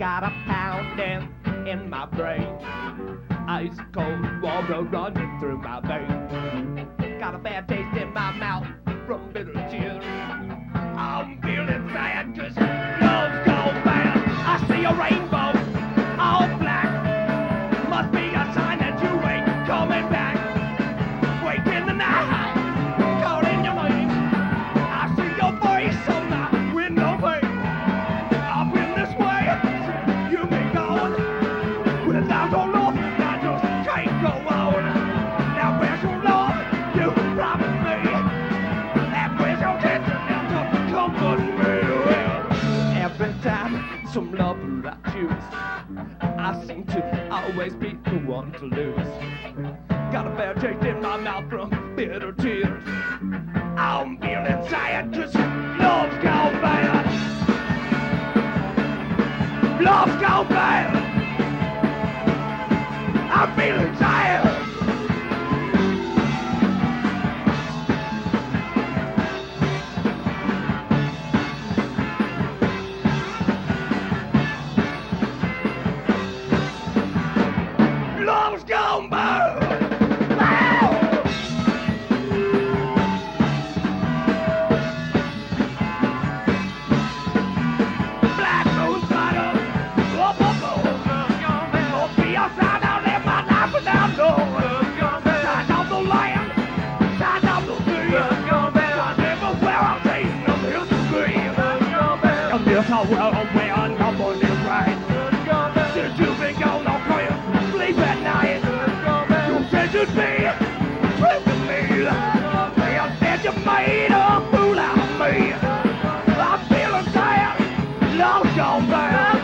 got a pounding in my brain. Ice cold water running through my veins. Got a bad taste in my mouth some lover I choose, I seem to always be the one to lose. Got a bad taste in my mouth from bitter tears. I'm feeling tired 'cause love's gone bad. Love's gone bad. I'm feeling tired. Love's gone bad. Wow. lost all Man.